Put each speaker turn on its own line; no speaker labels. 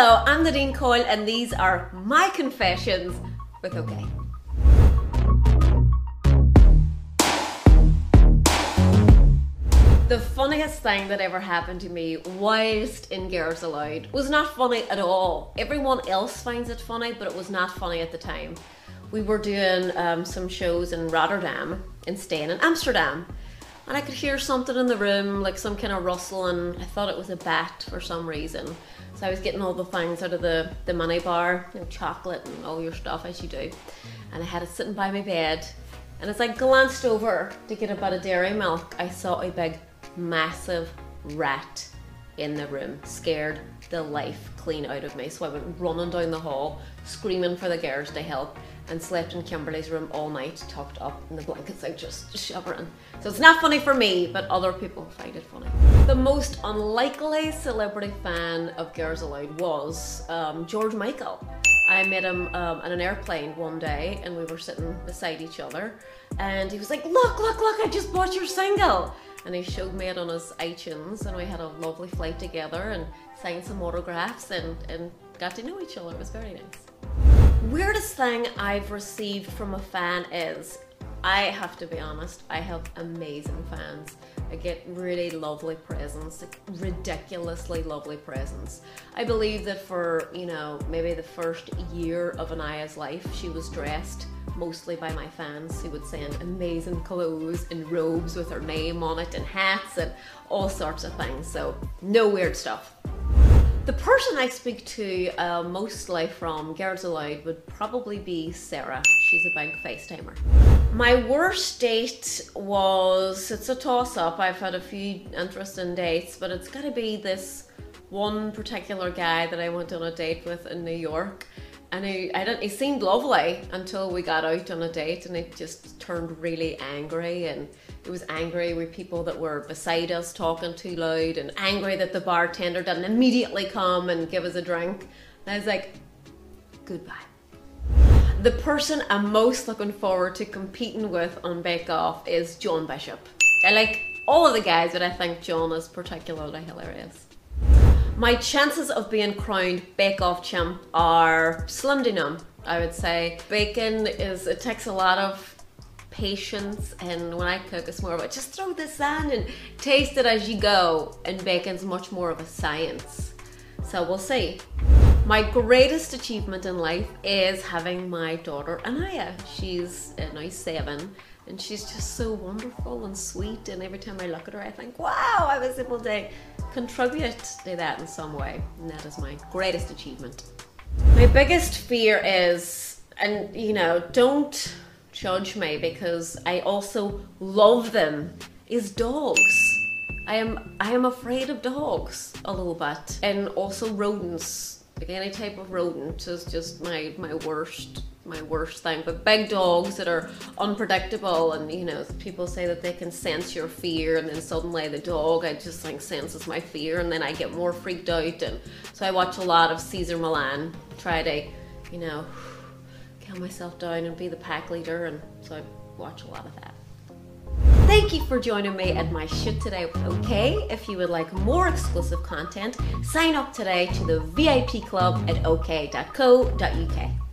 Hello, I'm Nadine Coyle, and these are my confessions with OK. The funniest thing that ever happened to me whilst in Girls Aloud was not funny at all. Everyone else finds it funny, but it was not funny at the time. We were doing um, some shows in Rotterdam and staying in Amsterdam. And I could hear something in the room, like some kind of rustle, and I thought it was a bat for some reason. So I was getting all the things out of the, the money bar, you know, chocolate and all your stuff as you do. And I had it sitting by my bed. And as I glanced over to get a bit of dairy milk, I saw a big, massive rat in the room, scared the life clean out of me. So I went running down the hall, screaming for the girls to help, and slept in Kimberley's room all night, tucked up in the blankets, like just shivering. So it's not funny for me, but other people find it funny. The most unlikely celebrity fan of Girls Aloud was um, George Michael. I met him um, on an airplane one day and we were sitting beside each other and he was like, look, look, look, I just bought your single. And he showed me it on his iTunes and we had a lovely flight together and signed some autographs and, and got to know each other. It was very nice. Weirdest thing I've received from a fan is, I have to be honest, I have amazing fans. I get really lovely presents, like ridiculously lovely presents. I believe that for, you know, maybe the first year of Anaya's life, she was dressed mostly by my fans who would send amazing clothes and robes with her name on it and hats and all sorts of things. So no weird stuff. The person I speak to uh, mostly from Girls Aloud would probably be Sarah. She's a big FaceTimer. My worst date was, it's a toss up. I've had a few interesting dates, but it's gotta be this one particular guy that I went on a date with in New York and he, I don't, he seemed lovely until we got out on a date and he just turned really angry and he was angry with people that were beside us talking too loud and angry that the bartender didn't immediately come and give us a drink. And I was like, goodbye. The person I'm most looking forward to competing with on Bake Off is John Bishop. I like all of the guys, but I think John is particularly hilarious. My chances of being crowned Bake Off champ are slim to none, I would say. Baking is, it takes a lot of patience and when I cook it's more about just throw this on and taste it as you go and baking's much more of a science. So we'll see. My greatest achievement in life is having my daughter Anaya. She's uh, now seven and she's just so wonderful and sweet and every time I look at her I think wow I was able to contribute to that in some way and that is my greatest achievement. My biggest fear is and you know don't judge me because I also love them is dogs. I am I am afraid of dogs a little bit and also rodents like any type of rodent is just my my worst my worst thing. But big dogs that are unpredictable and you know, people say that they can sense your fear and then suddenly the dog I just think senses my fear and then I get more freaked out and so I watch a lot of Cesar Millan, try to, you know, calm myself down and be the pack leader and so I watch a lot of that. Thank you for joining me at my shoot today OK. If you would like more exclusive content, sign up today to the VIP club at OK.co.uk.